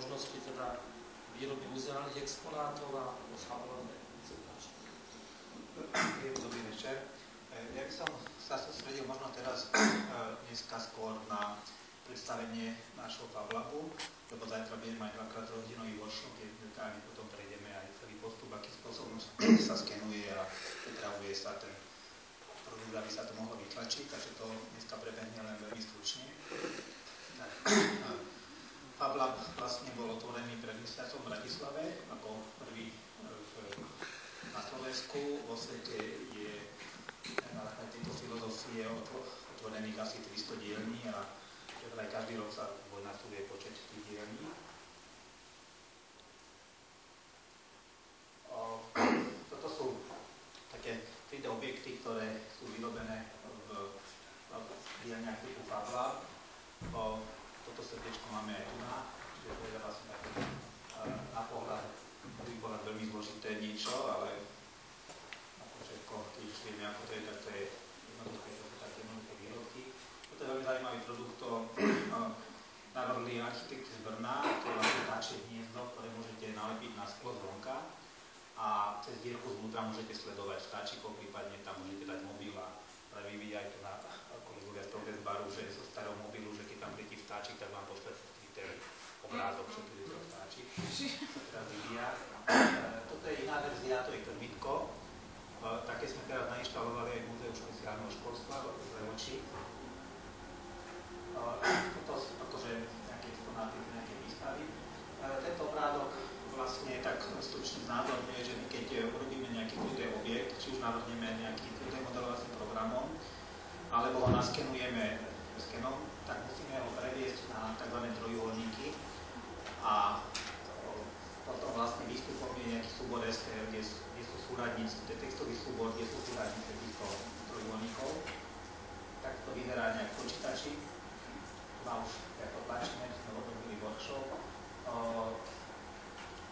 možnosti teda výroby uzeraných exponátov a oslavované. Dobrý večer. E, ja by som sa sústredil možno teraz e, dneska skôr na predstavenie nášho Fablabu, lebo zajtra budeme mať dvakrát hodinový workshop, kde detálne potom prejdeme aj celý postup, akým spôsobom sa skenuje a pripravuje sa ten produkt, aby sa to mohlo vytlačiť, takže to dneska prebehne len veľmi stručne. FabLab vlastne bol otvorený pred mesiacom v Bratislave ako prvý v, na Slovensku. Vo svete je na základe tejto filozofie otvorených asi 300 dielní a aj každý rok sa dvojnásobuje počet tých dielní. Toto sú také 3D objekty, ktoré sú vyrobené v, dielniach typu FabLab toto srdiečko máme aj tu na, čiže to je vlastne také na pohľad, by bola veľmi zložité niečo, ale ako všetko, keď už vieme, ako to je, tak to je jednoduché, to sú také jednoduché výrobky. Toto je veľmi zaujímavý produkt, to navrhli architekti z Brna, to je vlastne tačie hniezdo, ktoré môžete nalepiť na sklo zvonka a cez dierku zvnútra môžete sledovať vtáčikov, prípadne tam môžete dať mobil a vyvíjať to na kolegovia z Progress Baru, že zo starého mobilu, vtáčik, tak vám pošle Twitter obrázok, čo tu je to vtáčik. Teraz vyvíja. Toto je iná verzia, to je krmitko. Také sme teraz nainštalovali aj Múzeu špeciálneho školstva v Levoči. Toto sú akože nejaké exponáty nejaké výstavy. Tento obrázok vlastne tak stručne znázorňuje, že keď urobíme nejaký 3D objekt, či už navrhneme nejaký 3D modelovacím programom, alebo ho naskenujeme skenom, tak musíme ho previesť na tzv. trojuholníky a potom vlastne výstupom je nejaký súbor STR, kde, kde sú súradníci, to je textový súbor, kde sú súradníci týchto trojuholníkov. Tak to vyzerá nejak v počítači. Má už ako tlačíme, sme robili workshop.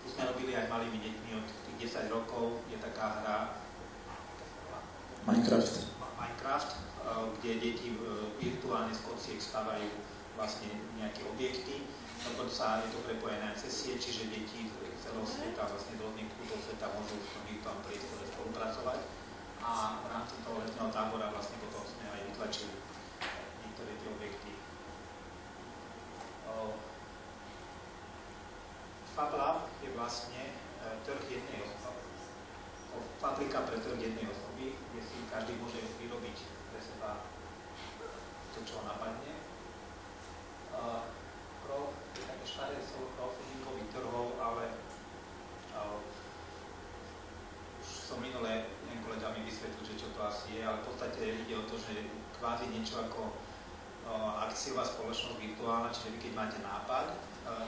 tu sme robili aj malými deťmi od tých 10 rokov. Je taká hra Minecraft. Minecraft kde deti e, virtuálne z kociek stavajú vlastne nejaké objekty. Dokonca je to prepojené cez sieť, čiže deti z celého sveta, vlastne do rôznych kútov sveta môžu v tom virtuálnom priestore spolupracovať. A v rámci toho letného tábora vlastne potom sme aj vytlačili niektoré tie objekty. FabLab je vlastne trh jednej osoby. Fabrika pre trh jednej osoby, kde si každý môže vyrobiť seba to, čo napadne. Pro je také staré slovo crowdfundingových trhov, ale už som minulé neviem kolegami vysvetlil, že čo to asi je, ale v podstate ide o to, že kvázi niečo ako akciová spoločnosť virtuálna, čiže vy keď máte nápad,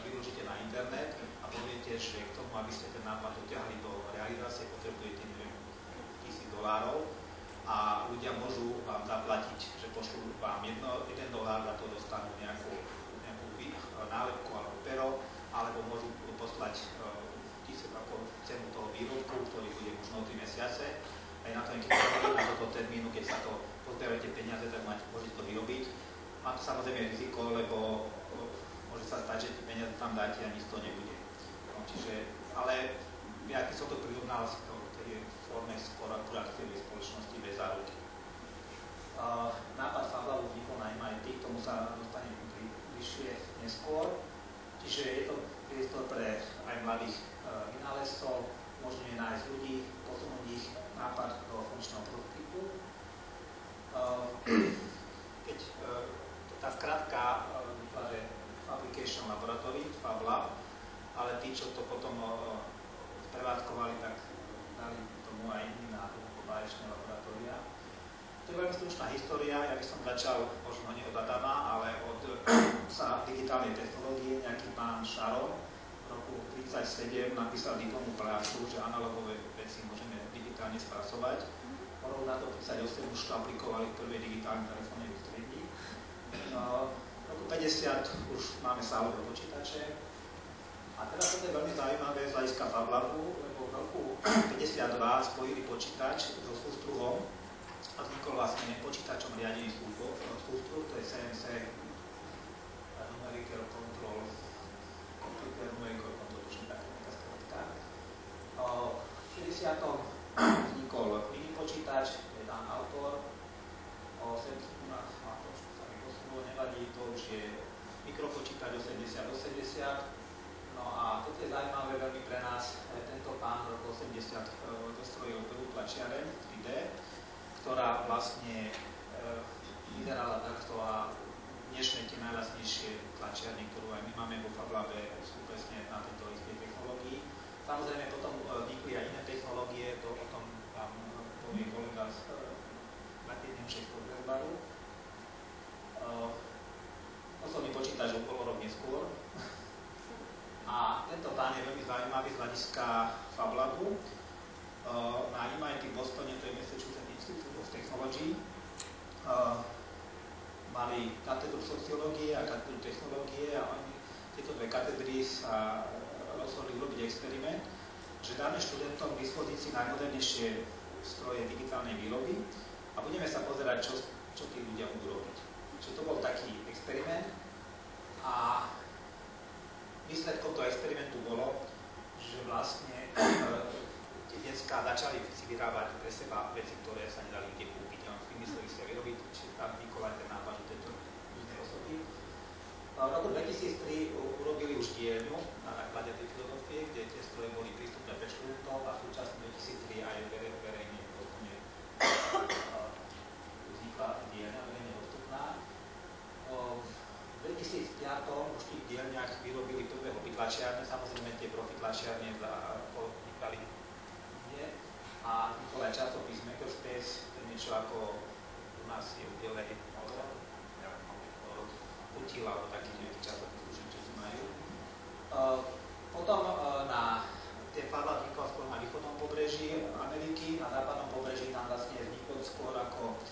vyložíte na internet a poviete, že k tomu, aby ste ten nápad dotiahli do realizácie, potrebujete, neviem, tisíc dolárov, a ľudia môžu vám zaplatiť, že pošlú vám jedno, jeden dolár, za to dostanú nejakú, nejakú nálepku alebo pero, alebo môžu poslať uh, ako cenu toho výrobku, ktorý bude možno 3 mesiace. Aj na to, na toto termínu, keď sa to pozbierate peniaze, tak máte, môžete to vyrobiť. Má to samozrejme riziko, lebo uh, môže sa stať, že tie peniaze tam dáte a nič to nebude. No, čiže, ale ja keď som to prirovnal s forme skôr firmy spoločnosti bez záruky. Uh, nápad Fablavu vznikol najmä aj tých, tomu sa dostanem bližšie neskôr. Čiže je to priestor pre aj mladých uh, vynálezcov, umožňuje nájsť ľudí, posunúť ich nápad do funkčného prototypu. Uh, keď uh, tá skratka vytváže Application Laboratory, FabLab, ale tí, čo to potom prevádzkovali, tak dali tomu aj iný názov ako báječné laboratória. To je veľmi stručná história, ja by som začal možno nie od Adama, ale od sa digitálnej technológie, nejaký pán Šaron v roku 1937 napísal diplomu prácu, že analogové veci môžeme digitálne spracovať. Rok na to 38 už to aplikovali prvé digitálne telefónne výstrední. V roku 50 už máme sálové počítače, a teraz toto je veľmi zaujímavé z hľadiska FabLabu, lebo v roku 52 spojili počítač so sústruhom a vznikol vlastne počítačom riadený sústruh, no, to je CNC Numerical Control Computer Numerical Control, tuším taká nejaká skratka. V 60. vznikol mini počítač, je tam autor, o 7 sekundách, a to sa mi posunulo, nevadí, to už je mikropočítač 80-80, zaujímavé veľmi pre nás, tento pán v roku 80 dostrojil prvú tlačiareň 3D, ktorá vlastne vyzerala takto a dnešné tie najlasnejšie tlačiarne, ktorú aj my máme vo Fablabe, sú presne na tejto istej technológii. Samozrejme potom vznikli aj iné technológie, to o tom vám povie kolega z Martin Nemček z Baru. Osobný počítač okolo rok neskôr. A tento pán je veľmi zaujímavý z hľadiska Fablabu. Na MIT Bostone, to je Massachusetts Institute of Technology, mali katedru sociológie a katedru technológie a oni, tieto dve katedry sa rozhodli urobiť experiment, že dáme študentom k dispozícii najmodernejšie stroje digitálnej výroby a budeme sa pozerať, čo, čo tí ľudia budú robiť. Čiže to bol taký experiment a výsledkom toho experimentu bolo, že vlastne e, tie detská začali si vyrábať pre seba veci, ktoré sa nedali kde kúpiť. A vymysleli si vyrobiť, či tam Nikolaj ten nápad, tieto iné osoby. V roku 2003 urobili už dielňu na základe tej filozofie, kde tie stroje boli prístupné pre študentov a súčasne 2003 aj verejne dostupne vznikla dielňa verejne dostupná. V 2005 už v tých dielňach vyrobili prvé hobby tlačiarne, samozrejme tie profi tlačiarne vznikali nie. A Nikolaj časopis Makerspace, to je niečo ako u nás je Bielej Putil alebo taký nejaký časopis, už si majú. Potom na tie Fabla vznikol skôr na východnom pobreží Ameriky, na západnom pobreží tam vlastne vznikol skôr ako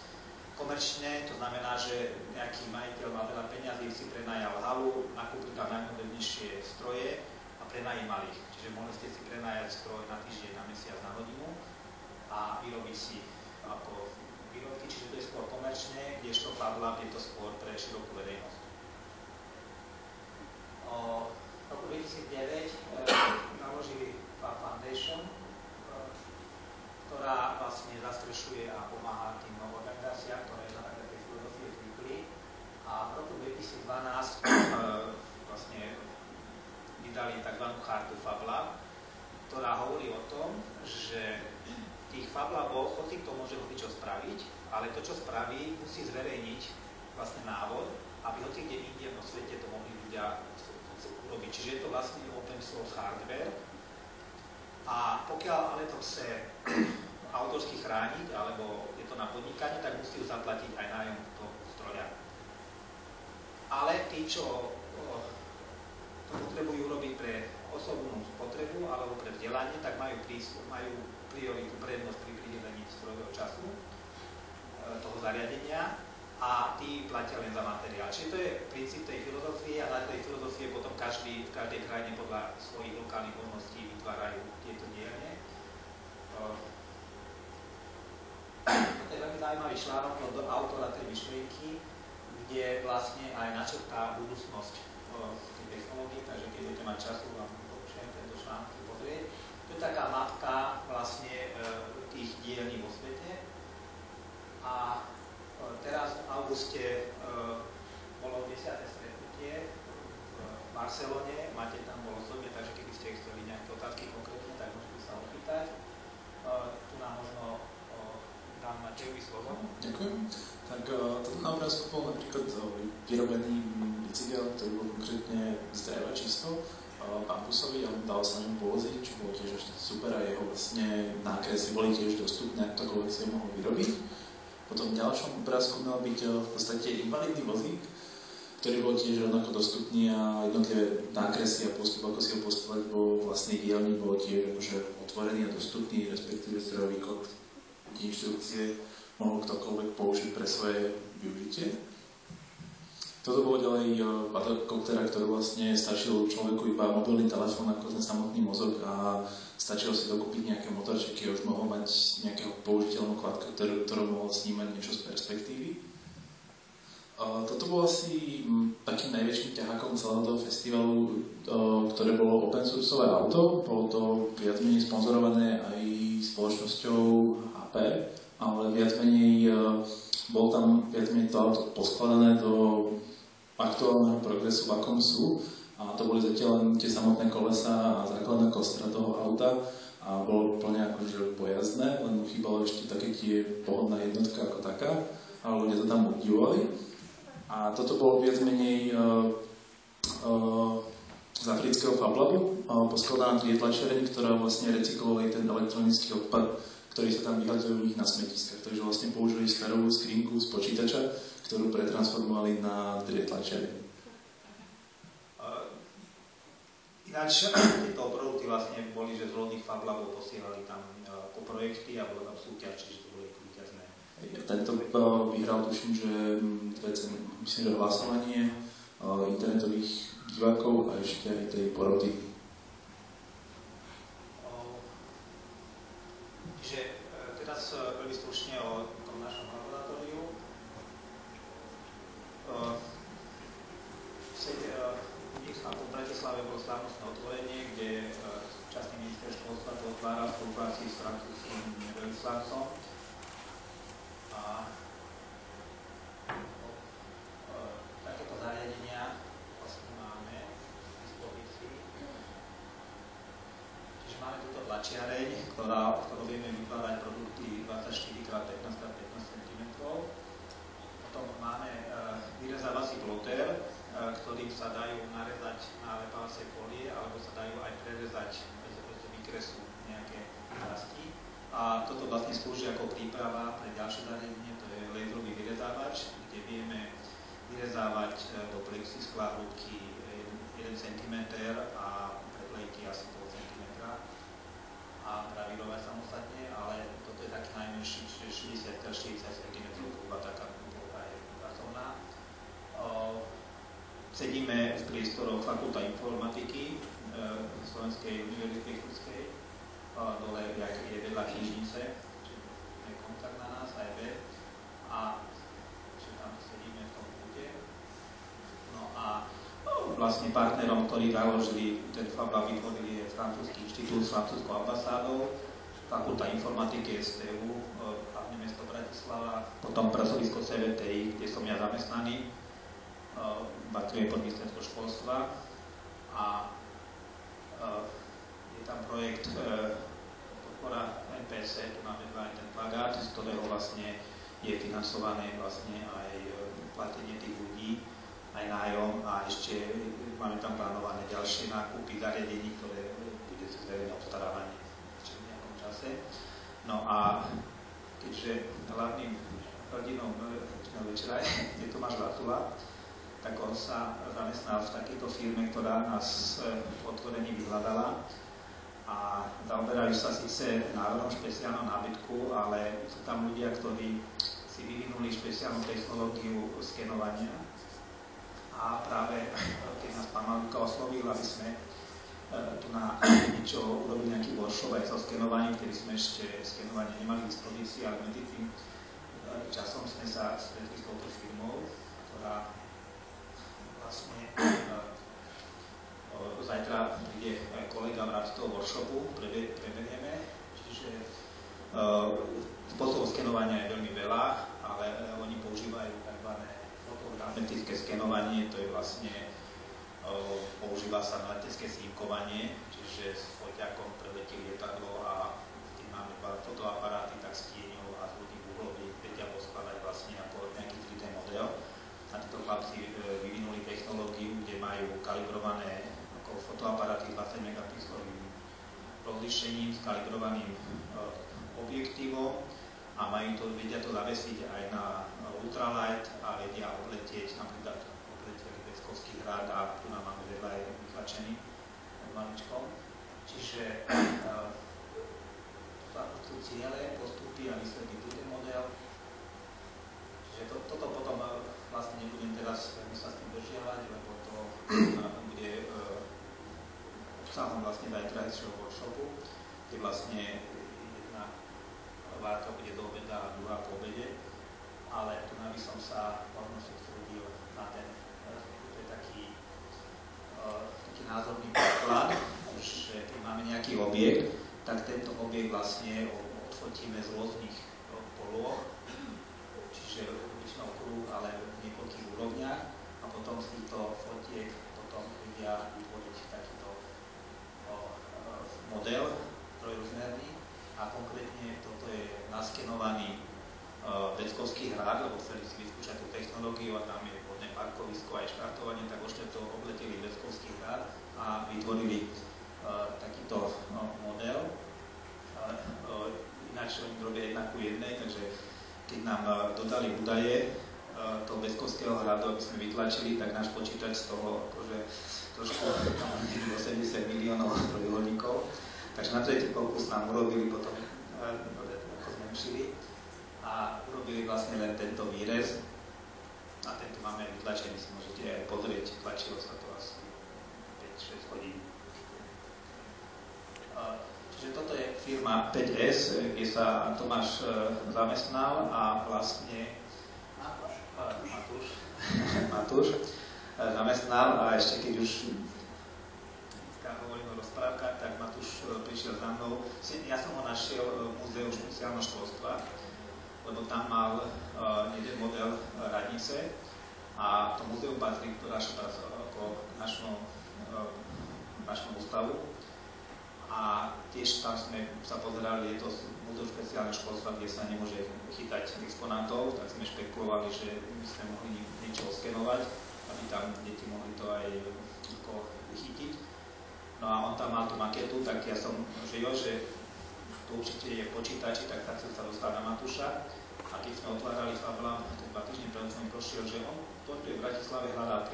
komerčné, to znamená, že nejaký majiteľ mal veľa peňazí, si prenajal halu, nakúpil tam najmodernejšie stroje a prenajímal ich. Čiže mohli ste si prenajať stroj na týždeň, na mesiac, na hodinu a vyrobiť si ako výrobky, čiže to je skôr komerčné, kdežto Fab je to skôr pre širokú verejnosť. O roku 2009 e, naložili Fab Foundation, e, ktorá vlastne zastrešuje a pomáha tým organizáciám, ktoré na také filozofie vznikli. A v roku 2012 e, vlastne vydali tzv. chartu Fab ktorá hovorí o tom, že tých Fab Labov, hoci kto môže čo spraviť, ale to, čo spraví, musí zverejniť vlastne návod, aby hoci kde inde vo svete to mohli ľudia urobiť. Čiže je to vlastne open source hardware. A pokiaľ ale to chce autorsky chrániť, alebo je to na podnikanie, tak musí ju zaplatiť aj nájom. Ale tí, čo to potrebujú urobiť pre osobnú spotrebu alebo pre vzdelanie, tak majú, prístup, majú prioritu, prednosť pri pridelení strojového času e, toho zariadenia a tí platia len za materiál. Čiže to je princíp tej filozofie a na tej filozofie potom každý, v každej krajine podľa svojich lokálnych možností vytvárajú tieto dielne. To je veľmi zaujímavý článok od autora tej myšlienky, kde vlastne aj načrtá budúcnosť tej technológie, takže keď budete mať času, vám dopočujem tento článok pozrieť. To je taká mapka vlastne e, tých dielní vo svete. A e, teraz v auguste bolo 10. stretnutie v Barcelone, máte tam bolo osobne, takže keby ste chceli nejaké otázky konkrétne, tak môžete sa opýtať. Tu nám možno dám Matejovi slovo. Ďakujem. Tak toto na obrázku bol napríklad vyrobený bicykel, ktorý bol konkrétne z dreva čisto bambusovi, ale dalo sa ňom povoziť, čo bolo tiež super a jeho vlastne nákresy boli tiež dostupné, ktokoľvek si ho mohol vyrobiť. Potom v ďalšom obrázku mal byť eh, v podstate invalidný vozík, ktorý bol tiež rovnako dostupný a jednotlivé nákresy a postup, ako si ho postavať vo vlastnej dielni, bol tiež akože otvorený a dostupný, respektíve zdrojový kód inštrukcie mohol ktokoľvek použiť pre svoje využitie. Toto bolo ďalej quadrocoptera, ktorý vlastne stačil človeku iba mobilný telefón ako ten samotný mozog a stačilo si dokúpiť nejaké motorčeky už mohol mať nejakého použiteľnú kvadku, ktorú, ktorú mohol snímať niečo z perspektívy. Toto bolo asi takým najväčším ťahákom celého toho festivalu, ktoré bolo open sourceové auto. Bolo to viac menej sponzorované aj spoločnosťou HP, ale viac menej bol tam viac menej to auto poskladané do aktuálneho progresu, v akom sú. A to boli zatiaľ len tie samotné kolesa a základná kostra toho auta a bolo plne akože pojazdné, len chýbalo ešte také tie pohodná jednotka ako taká, ale ľudia to tam obdivovali. A toto bolo viac menej uh, uh, z afrického Fablabu, uh, poskladaná tlačiareň, ktorá vlastne recyklovala ten elektronický odpad, ktorý sa tam vyhadzujú u nich na smetiskách. Takže vlastne použili starovú skrinku z počítača, ktorú pretransformovali na tlačiareň. Ináč tieto produkty vlastne boli, že z rôznych fablabov posielali tam e, ako projekty a bolo tam súťaž, čiže to boli výťazné. Tento e, vyhral, tuším, že myslím, že hlasovanie e, internetových divákov a ešte aj tej poroty. Čiže teraz veľmi stručne o tom našom laboratóriu. v Bratislave bolo slávnostné otvorenie, kde e, časný minister školstva to otvára v spolupráci s francúzským veľvyslancom. A e, takéto zariadenia vlastne máme v dispozícii. Čiže máme túto tlačiareň, ktorá, ktorou vieme vykladať produkty 24x15x15 cm. Potom máme e, vyrezávací ploter, ktorým sa dajú narezať na lepávacie folie, alebo sa dajú aj prerezať bez výkresu nejaké rastky. A toto vlastne slúži ako príprava pre ďalšie zariadenie, to je laserový vyrezávač, kde vieme vyrezávať e, do plexiskla hrudky 1 cm a preplejky asi pol cm a gravírovať samostatne, ale toto je taký najmenší, čiže 60 40 cm zhruba taká úloha je pracovná. Sedíme v priestoroch Fakulta informatiky e, Slovenskej univerzity technickej, dole je vedľa knižnice, je kontakt na nás, aj web. A čiže tam sedíme v tom kúte. No a no, vlastne partnerom, ktorí založili ten FAB vytvorili je Francúzsky inštitút s francúzskou ambasádou, Fakulta informatiky STU, e, hlavne mesto Bratislava, potom pracovisko CVTI, kde som ja zamestnaný, patruje pod ministerstvo školstva. A je tam projekt podpora NPC, tu máme aj ten plagát, z ktorého vlastne je financované vlastne aj platenie tých ľudí, aj nájom a ešte máme tam plánované ďalšie nákupy zariadení, ktoré bude cez verejné obstarávanie v nejakom čase. No a keďže hlavným hrdinom dnešného večera je Tomáš Vatula, tak on sa zamestnal v takejto firme, ktorá nás v otvorení vyhľadala a zaoberajú sa síce národnou špeciálnou nábytku, ale sú tam ľudia, ktorí si vyvinuli špeciálnu technológiu skenovania a práve keď nás pán Malúka oslovil, aby sme e, tu na niečo urobili nejaký workshop aj so skenovaním, ktorý sme ešte skenovanie nemali k dispozícii, ale medzi tým e, časom sme sa stretli s touto firmou, ktorá vlastne uh, zajtra príde kolega v rámci toho workshopu, preberieme, čiže spôsobov skenovania je veľmi veľa, ale uh, oni používajú tzv. Fotogrametické skenovanie, to je vlastne používa sa na letecké snímkovanie, čiže s foťakom preletí lietadlo a keď máme fotoaparáty, tak s tieňou a z ľudí uhlov vedia poskladať vlastne ako nejaký 3D model. A títo chlapci e, vyvinuli technológiu, kde majú kalibrované ako fotoaparáty 20 megapixelovým rozlišením, s kalibrovaným e, objektívom a majú to, vedia to zavesiť aj na ultralight a vedia odletieť napríklad odleteli Veskovský hrad a tu nám máme vedľa aj vytlačený maličkom. Čiže uh, sú ciele, postupy a výsledný ten model. Čiže to, toto potom vlastne nebudem teraz veľmi sa s tým držiavať, lebo to bude obsahom vlastne zajtrajšieho workshopu, kde vlastne jedna várka bude do obeda a druhá po obede, ale tu by som sa možno sústredil na ten, e, to je taký, e, taký názorný príklad, že keď máme nejaký objekt, tak tento objekt vlastne odfotíme z rôznych polôch, čiže väčšinou kruh, ale úrovniach. A potom z týchto fotiek to potom vedia vytvoriť takýto model trojrozmerný. A konkrétne toto je naskenovaný Veckovský hrad, lebo chceli si vyskúšať tú technológiu a tam je vodné parkovisko aj štartovanie, tak to obleteli Veckovský hrad a vytvorili takýto no, model. Ináč oni robia jednak ku jednej, takže keď nám dodali údaje toho Veskovského hradu, aby sme vytlačili, tak náš počítač z toho akože trošku 80 miliónov trojuholníkov. Takže na tretí pokus nám urobili potom, urobili vlastne len tento výrez a tento máme vytlačený, si môžete aj pozrieť, tlačilo sa to asi 5-6 hodín. Čiže toto je firma 5S, kde sa Tomáš e, zamestnal a vlastne Matúš, Matúš e, zamestnal a ešte keď už hovorím o rozprávkach, tak Matúš e, prišiel za mnou. Ja som ho našiel v Múzeu špeciálneho školstva, lebo tam mal jeden model uh, radnice a to múzeum patrí k našom, uh, našom ústavu. A tiež tam sme sa pozerali, je to múzeum špeciálne školstva, kde sa nemôže chytať exponátov, tak sme špekulovali, že by sme mohli niečo oskenovať, aby tam deti mohli to aj chytiť. No a on tam mal tú maketu, tak ja som, že jo, že to určite je v počítači, tak tak som sa dostal na Matúša. A keď sme otvárali Fabla, ten dva týždne pred som prošiel, že on tu v Bratislave hľadá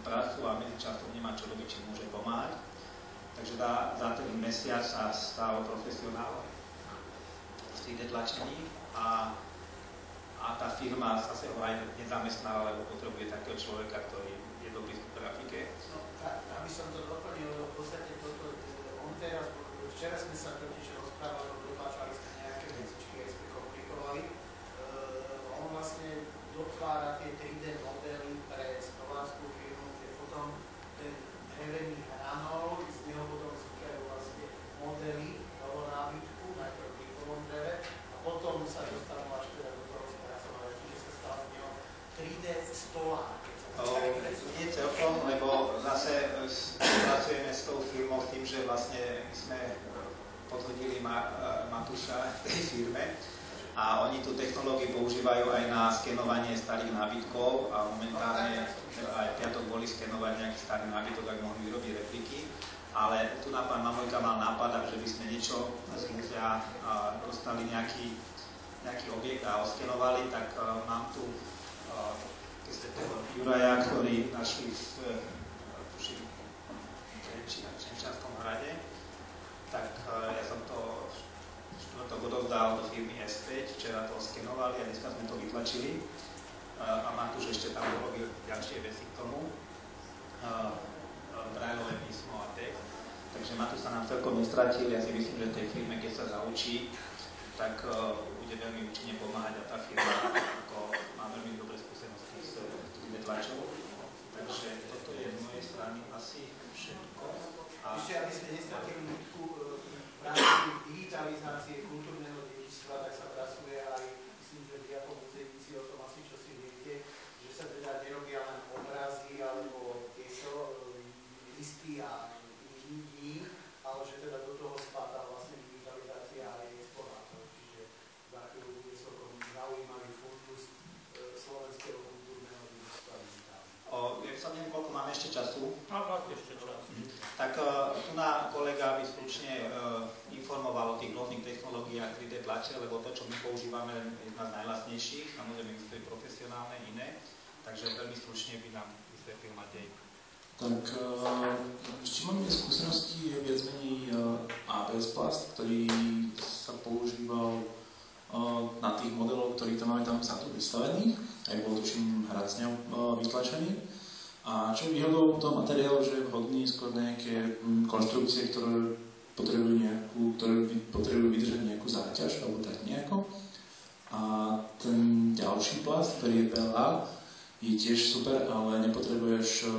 prácu a medzičasom nemá čo robiť, či môže pomáhať. Takže za, za ten mesiac sa stal profesionál v 3D tlačení a, a tá firma sa ho aj nezamestnala, lebo potrebuje takého človeka, ktorý je dobrý v grafike. No, aby som to doplnil, v podstate toto, on teraz, včera sme sa totiž rozprávali, dotlačali sme nejaké vecičky, aj sme komunikovali, vlastne dotvára tie 3D modely pre slováckú firmu, kde potom ten drevený hranol, z neho potom vznikajú vlastne modely toho nábytku, najprv v líkovom dreve a potom sa dostanú až teda do toho spracovania, čiže sa stalo z neho 3D stolár. Nie celkom, lebo zase pracujeme s tou firmou s tým, že vlastne my sme podhodili Matúša tej firme a oni tú technológiu používajú aj na skenovanie starých nábytkov a momentálne aj piatok boli skenovať nejaký starý nábytok, ak mohli vyrobiť repliky. Ale tu na pán Mamojka mal nápad, že by sme niečo z múzea dostali nejaký, nejaký objekt a oskenovali, tak mám tu toho Juraja, ktorý našli v, v Čenčanskom hrade, tak ja som to to odovzdal do firmy S5, včera to skenovali a dneska sme to vytlačili a Matúš ešte tam urobil ďalšie veci k tomu, brajlové písmo a text. Takže Matúš sa nám celkom nestratil, ja si myslím, že tej firme, keď sa zaučí, tak bude veľmi účinne pomáhať a tá firma ako, má veľmi dobré skúsenosti s tými tlačov. Takže toto je z mojej strany asi všetko. A... Ešte, aby sme nestratili nitku e, v rámci digitalizácie kultúrneho dedičstva, tak sa pracuje aj, myslím, že vy ako muzejníci o tom asi čo si viete, že sa teda nerobia len obrazy alebo tieto e, listy a dní, ale že teda do toho spadá vlastne digitalizácia aj exponátov, čiže za chvíľu bude celkom zaujímavý fundus e, slovenského kultúrneho dedičstva Ja sa neviem, koľko máme ešte času. Máte ešte čas. Tak uh, tu na kolega by stručne uh, informoval o tých rôznych technológiách 3D tlače, lebo to, čo my používame, je jedna z najlasnejších, samozrejme existujú profesionálne iné, takže veľmi stručne by nám vysvetlil Matej. Tak uh, s čím máme skúsenosti je viac menej uh, ABS plast, ktorý sa používal uh, na tých modeloch, ktorí tam máme tam vzadu vystavených, aj bol tuším hracňou uh, vytlačený. A čo je výhodou toho materiálu, že je vhodný skôr nejaké mm, konštrukcie, ktoré potrebujú, nejakú, ktoré potrebujú vydržať nejakú záťaž, alebo tak nejako. A ten ďalší plast, ktorý je PLA, je tiež super, ale nepotrebuješ e,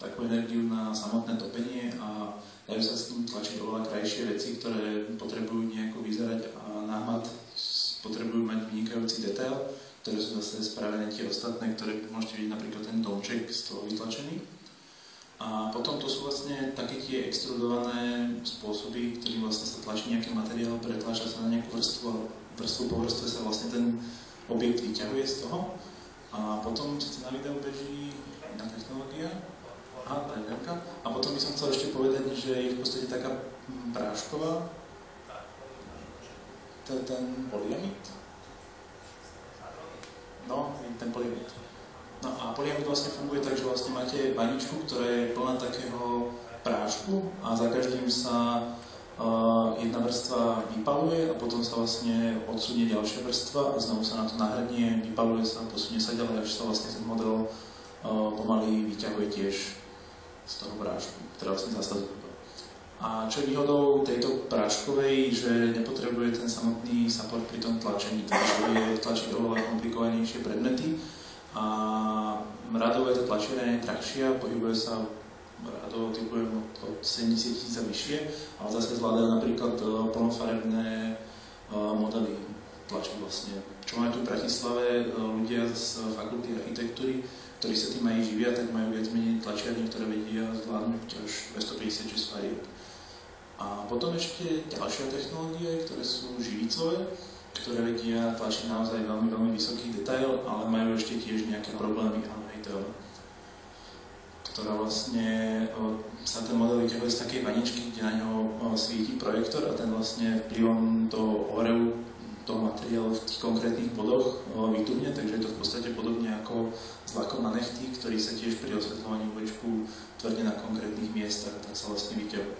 takú energiu na samotné topenie a dajú sa s tým tlačiť oveľa krajšie veci, ktoré potrebujú nejako vyzerať a náhmad potrebujú mať vynikajúci detail ktoré sú zase spravené tie ostatné, ktoré môžete vidieť napríklad ten domček z toho vytlačený. A potom to sú vlastne také tie extrudované spôsoby, ktorým vlastne sa tlačí nejaký materiál, pretláča sa na nejakú vrstvu a vrstvu po vrstve sa vlastne ten objekt vyťahuje z toho. A potom síce na videu beží iná technológia, Aha, A potom by som chcel ešte povedať, že je v podstate taká prášková, ten poliamid. No, ten poliamid. No a poliamid vlastne funguje tak, že vlastne máte vaničku, ktorá je plná takého prášku a za každým sa uh, jedna vrstva vypaluje a potom sa vlastne odsunie ďalšia vrstva a znovu sa na to nahrnie, vypaluje sa, posunie sa ďalej, až sa vlastne ten model uh, pomaly vyťahuje tiež z toho prášku, ktorá vlastne zasa a čo je výhodou tejto práškovej, že nepotrebuje ten samotný support pri tom tlačení, takže vie tlačiť oveľa komplikovanejšie predmety a radovo je to tlačenie drahšia, pohybuje sa radovo typujem od 70 tisíc a vyššie, ale zase zvládajú napríklad e, plnofarebné e, modely tlačiť vlastne. Čo majú tu v Bratislave e, ľudia z fakulty architektúry, ktorí sa tým aj živia, tak majú viac menej tlačiarne, ktoré vedia zvládnuť až 256 farieb. A potom ešte ďalšia technológie, ktoré sú živicové, ktoré vedia tlačiť naozaj veľmi, veľmi vysoký detail, ale majú ešte tiež nejaké problémy, Unratel, ktorá vlastne o, sa ten model vyťahuje z takej vaničky, kde na ňo svíti projektor a ten vlastne vplyvom toho orevu toho materiálu v tých konkrétnych bodoch vytuhne, takže je to v podstate podobne ako s lakom na nechty, ktorý sa tiež pri osvetľovaní UVčku tvrdne na konkrétnych miestach, tak sa vlastne vyťahuje.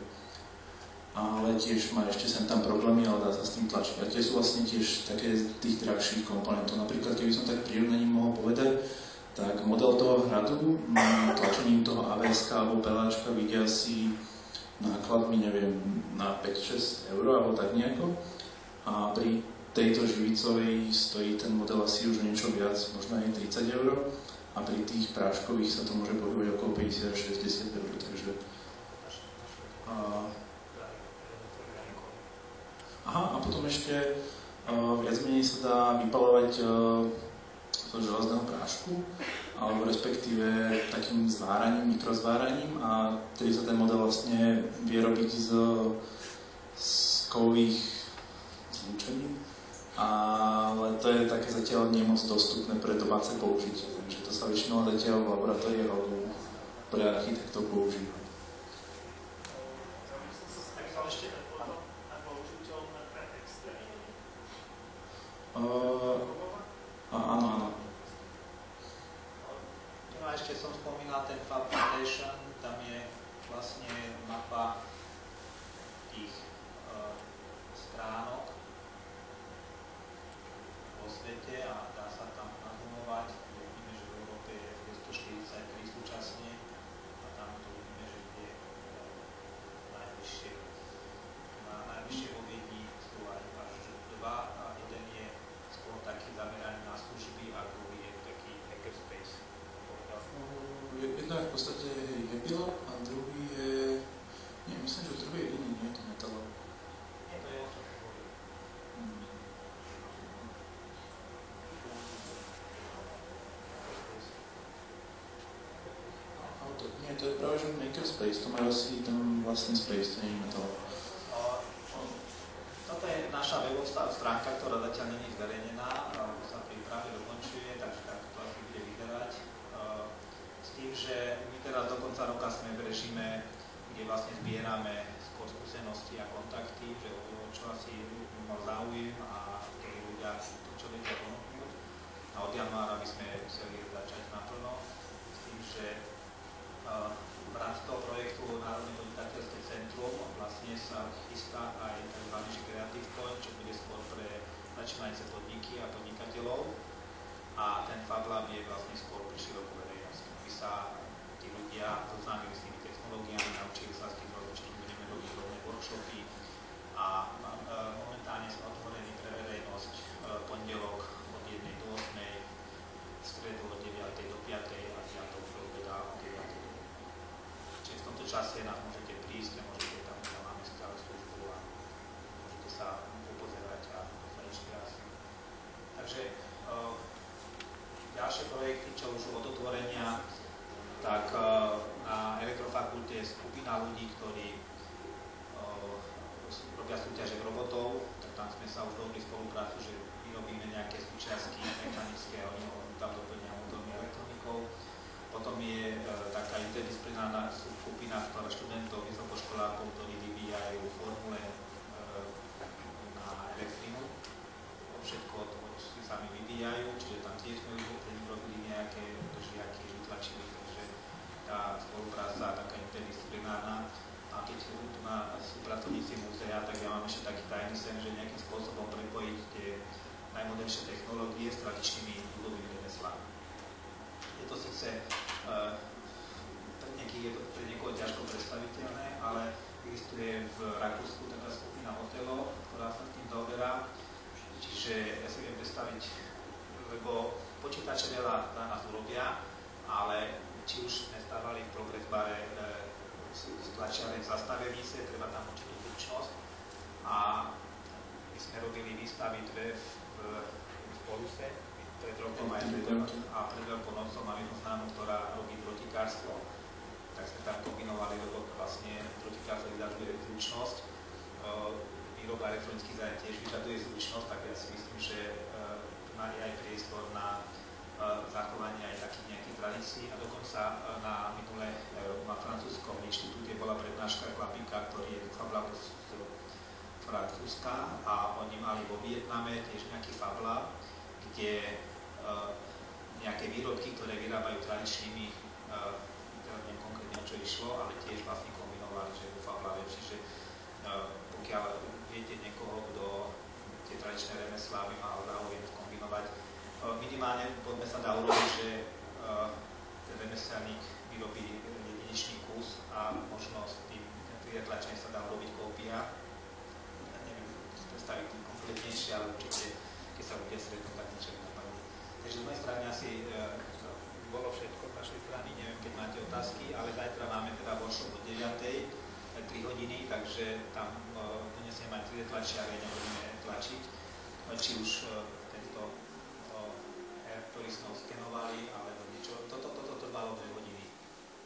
Ale tiež má ešte sem tam problémy, ale dá sa s tým tlačiť. A tie sú vlastne tiež také z tých drahších komponentov. Napríklad, keby som tak prirovnaním mohol povedať, tak model toho hradu tlačením toho AVS alebo peláčka vidia si nákladmi, neviem, na 5-6 eur alebo tak nejako. A pri tejto živicovej stojí ten model asi už niečo viac, možno aj 30 eur a pri tých práškových sa to môže pohybovať okolo 50 až 60 eur, takže a, Aha, a potom ešte uh, viac menej sa dá vypalovať uh, zo železného prášku, alebo respektíve takým zváraním, mikrozváraním a ktorý sa ten model vlastne vie robiť z, z kovových zlúčení ale to je také zatiaľ nie moc dostupné pre domáce použitie, takže to sa väčšinou zatiaľ v laboratóriách alebo pre architektov používa. Uh, áno, áno. No a ešte som spomínal ten Fab Foundation, tam je vlastne mapa tých uh, stránok, vo svete a dá sa tam nazumovať. Vidíme, že v Európe je 243 súčasne a tam to vidíme, že je e, najvyššie. Na najvyššie objední sú aj až dva a jeden je skôr taký zameraný na služby a druhý je taký hackerspace. Jedno je v podstate Happylab a druhý je... Nie, myslím, že druhý je iný, nie je to Metalab. Nie, to je o to je práve, že Makerspace, to majú asi ten vlastný space, to nie je to. Toto je naša webová stránka, ktorá zatiaľ není zverejnená, sa príprave dokončuje, takže tak to asi bude vyzerať. S tým, že my teraz do konca roka sme v režime, kde vlastne zbierame skôr skúsenosti a kontakty, že o čo asi mal záujem a ktorí ľudia to čo vedia ponúknuť. A od januára by sme chceli začať naplno s tým, že v rámci toho projektu Národné podnikateľské centrum vlastne sa chystá aj tzv. Creative Point, čo bude skôr pre začínajúce podniky a podnikateľov. A ten Fab je vlastne skôr pre širokú verejnosť, aby sa tí ľudia zoznámili s tými technológiami, naučili sa s tým rozličným, budeme robiť rôzne workshopy a momentálne sme otvorení pre verejnosť pondelok od 1 do 8, stredu od 9 do 5 a piatok do obeda od 9 do čase nás môžete prísť ktorí o, robia súťaže robotov, tak tam sme sa už dohodli spoluprácu, že vyrobíme nejaké súčiastky mechanické, oni ho tam doplňa motormi elektronikou. Potom je e, taká interdisciplinárna skupina, ktorá študentov, vysokoškolákov, ktorí vyvíjajú formule e, na elektrínu. Všetko to si sami vyvíjajú, čiže tam tiež sme robili nejaké držiaky, vytlačili, takže tá spolupráca taká interdisciplinárna. A keď sú tu na, sú pracovníci múzea, tak ja mám ešte taký tajný sen, že nejakým spôsobom prepojiť tie najmodernejšie technológie s tradičnými budovými remeslami. Je to síce uh, je to pre niekoho ťažko predstaviteľné, ale existuje v Rakúsku taká skupina hotelov, ktorá sa tým zaoberá. Čiže ja si viem predstaviť, lebo počítače veľa na nás urobia, ale či už sme stávali v progres bare e, stlačiare zastavenice, treba tam určitú zručnosť. A my sme robili výstavy dve v Poluse pred rokom aj pred, a pred veľkou nocou mám jednu známu, ktorá robí drotikárstvo, tak sme tam kombinovali, lebo vlastne drotikárstvo vyžaduje zručnosť, výroba elektronických zariadení tiež vyžaduje zručnosť, tak ja si myslím, že má aj priestor na zachovanie aj takých nejakých tradícií. A dokonca na minule na francúzskom inštitúte bola prednáška chlapíka, ktorý je z Francúzska a oni mali vo Vietname tiež nejaký Fabla, kde uh, nejaké výrobky, ktoré vyrábajú tradičnými, uh, neviem konkrétne čo išlo, ale tiež vlastne kombinovali, že vo Fablave, čiže uh, pokiaľ viete niekoho, kto tie tradičné remeslá by mal záujem kombinovať, uh, minimálne poďme sa dá urobiť, že uh, ten remeselník vyrobí jedinečný kus a možno s tým tlačením sa dá urobiť kópia predstaviť tým konkrétnejšie, ale určite, keď sa bude stretnúť, tak niečo napadne. Takže z mojej strany asi e, bolo všetko z našej strany, neviem, keď máte otázky, ale zajtra máme teda workshop od 9. 3 hodiny, takže tam uh, donesieme aj 3D tlačiare, nebudeme tlačiť, či už uh, tento R, ktorý sme skenovali, alebo niečo. Toto, toto trvalo 2 hodiny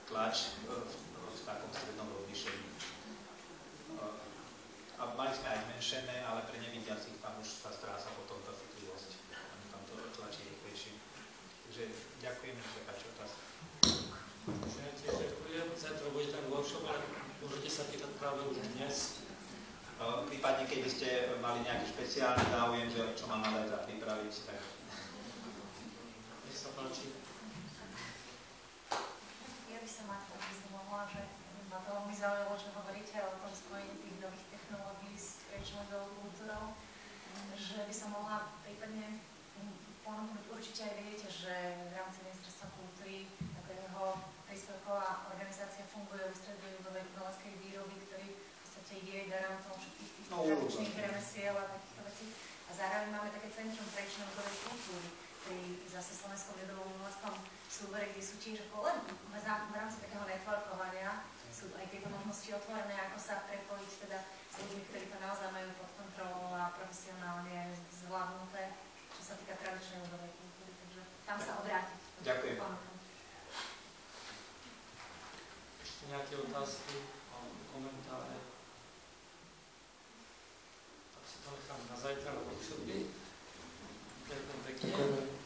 tlač uh, v, v takom strednom rozlišení a mali sme aj zmenšené, ale pre nevidiacich tam už sa stráca potom tá citlivosť. Oni tam to tlačí rýchlejšie. Takže ďakujem, že taká otázka. Zajtra bude ten workshop, ale môžete sa pýtať práve už dnes. Prípadne, keby ste mali nejaký špeciálny záujem, že čo mám na zajtra pripraviť, tak... Nech sa páči. Ja by som ma to mohla, že ma to veľmi zaujalo, že hovoríte o tom spojení tých nových technológií s tradičnou kultúrou, že by som mohla prípadne ponúknuť, určite aj viete, že v rámci ministerstva kultúry ako jeho príspevková organizácia funguje v stredu umeleckej výroby, ktorý v podstate je garantom všetkých tých no, tradičných remesiel a takýchto vecí. A zároveň máme také centrum tradičnej kultúry, pri zase Slovenskom ľudovom umeleckom súbore, kde sú tiež len v rámci takého networkovania sú aj tieto možnosti otvorené, ako sa prepojiť teda s ľuďmi, ktorí to naozaj majú pod kontrolou a profesionálne zvládnuté, čo sa týka tradičnej ľudovej kultúry. Takže tam sa obrátiť. Ďakujem. Ešte nejaké otázky alebo komentáre? Tak si to nechám na zajtra na workshopy. Ďakujem pekne.